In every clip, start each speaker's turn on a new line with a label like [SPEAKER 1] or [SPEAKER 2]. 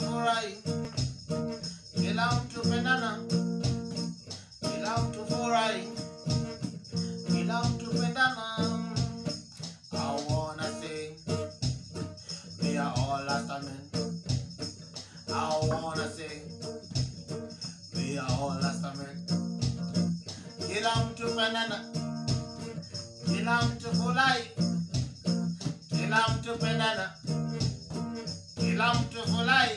[SPEAKER 1] furahi, kila mtu pendana, kila mtu furahi, kila mtu pendana. I wanna say we are all last men. I wanna say we are all last men. Kila mtu pendana, kila mtu furahi, kila mtu pendana, kila mtu furahi,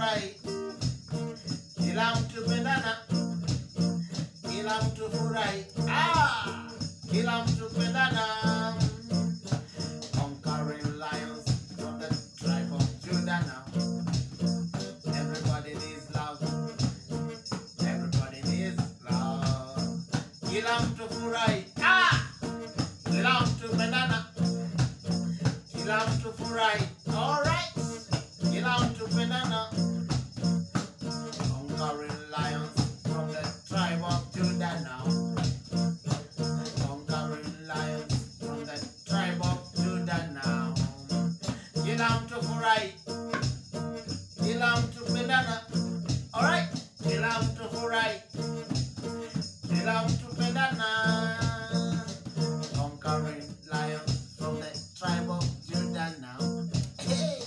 [SPEAKER 1] Kila mtu furahi, kila mtu pendana. Kila mtu furahi, ah! Kila mtu pendana. Conquering lions from the tribe of Judah now. Everybody needs love. Everybody needs love. Kila mtu furahi. Ah! Kila mtu pendana. Kila mtu furahi. Alright. Kila mtu furahi. Kila mtu pendana. Alright. Kila mtu furahi. Kila mtu pendana. Conquering lions from the tribe of Judah now. Hey.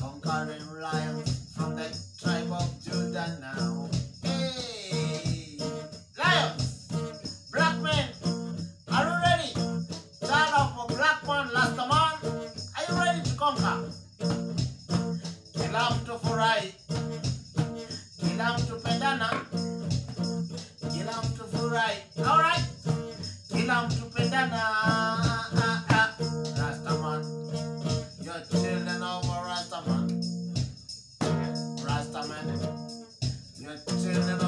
[SPEAKER 1] Conquering lions from the tribe of Judah now. Hey. Lions. Black men. Are you ready? Child of a black man, mtu furahi, kila mtu pendana, kila mtu furahi. Alright, kila mtu pendana. Ah, ah. Rastaman, your children of Rastaman, Rastaman, your children